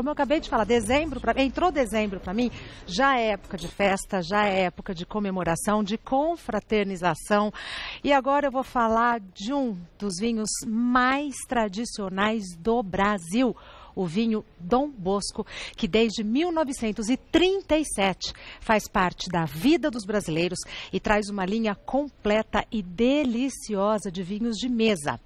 Como eu acabei de falar, dezembro, pra, entrou dezembro para mim, já é época de festa, já é época de comemoração, de confraternização. E agora eu vou falar de um dos vinhos mais tradicionais do Brasil o vinho Dom Bosco, que desde 1937 faz parte da vida dos brasileiros e traz uma linha completa e deliciosa de vinhos de mesa.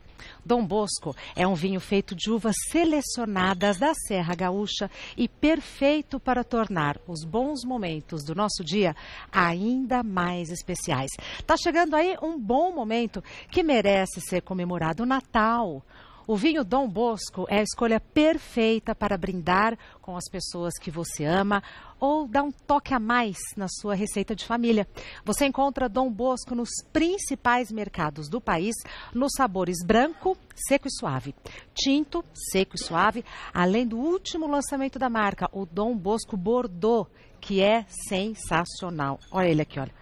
Dom Bosco é um vinho feito de uvas selecionadas da Serra Gaúcha e perfeito para tornar os bons momentos do nosso dia ainda mais especiais. Tá chegando aí um bom momento que merece ser comemorado o Natal. O vinho Dom Bosco é a escolha perfeita para brindar com as pessoas que você ama ou dar um toque a mais na sua receita de família. Você encontra Dom Bosco nos principais mercados do país, nos sabores branco, seco e suave, tinto, seco e suave, além do último lançamento da marca, o Dom Bosco Bordeaux, que é sensacional. Olha ele aqui, olha.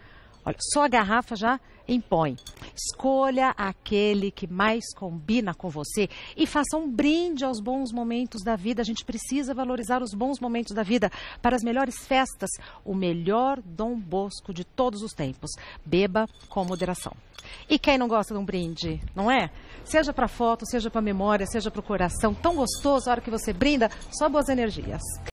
Olha, só a garrafa já impõe. Escolha aquele que mais combina com você e faça um brinde aos bons momentos da vida. A gente precisa valorizar os bons momentos da vida para as melhores festas. O melhor Dom Bosco de todos os tempos. Beba com moderação. E quem não gosta de um brinde, não é? Seja para foto, seja para memória, seja para o coração. Tão gostoso a hora que você brinda, só boas energias.